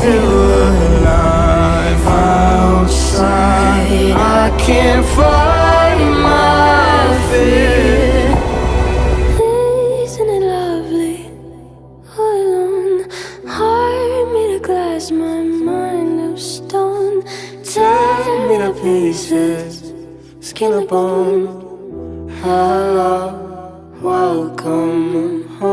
feel alive outside. I can't fight my fear. Isn't it lovely? All alone, heart made of glass, my mind of stone. Tear me to pieces, skin and bone. Hello, welcome.